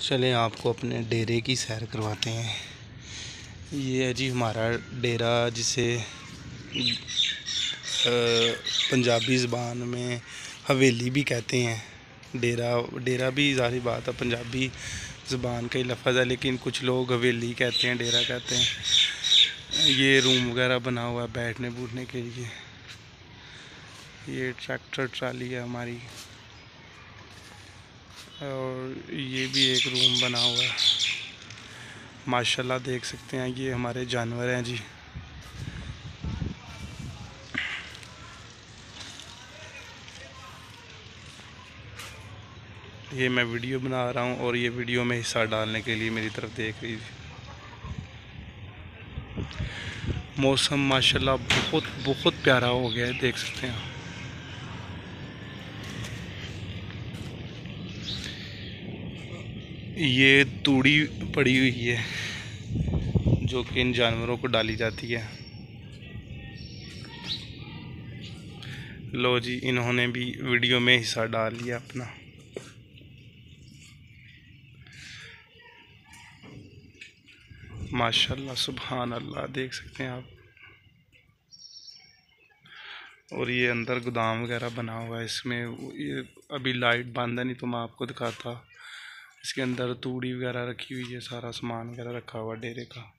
चलें, आपको अपने डेरे की सैर करवाते हैं। ये है जी हमारा डेरा, जिसे पंजाबी ज़बान में हवेली भी कहते हैं। डेरा डेरा भी ज़ाहिर बात है, पंजाबी ज़बान का ही लफज है, लेकिन कुछ लोग हवेली कहते हैं, डेरा कहते हैं। ये रूम वगैरह बना हुआ है बैठने बूठने के लिए। ये ट्रैक्टर ट्राली है हमारी। और ये भी एक रूम बना हुआ है। माशाल्लाह देख सकते हैं, ये हमारे जानवर हैं जी। ये मैं वीडियो बना रहा हूँ और ये वीडियो में हिस्सा डालने के लिए मेरी तरफ़ देख रही थी। मौसम माशाल्लाह बहुत बहुत प्यारा हो गया है, देख सकते हैं ये तूड़ी पड़ी हुई है, जो कि इन जानवरों को डाली जाती है। लो जी, इन्होंने भी वीडियो में हिस्सा डाल लिया अपना। माशाल्लाह सुबहान अल्लाह देख सकते हैं आप। और ये अंदर गोदाम वगैरह बना हुआ है इसमें। ये अभी लाइट बंद है, नहीं तो मैं आपको दिखाता। इसके अंदर तूड़ी वगैरह रखी हुई है सारा सामान वगैरह रखा हुआ डेरे का।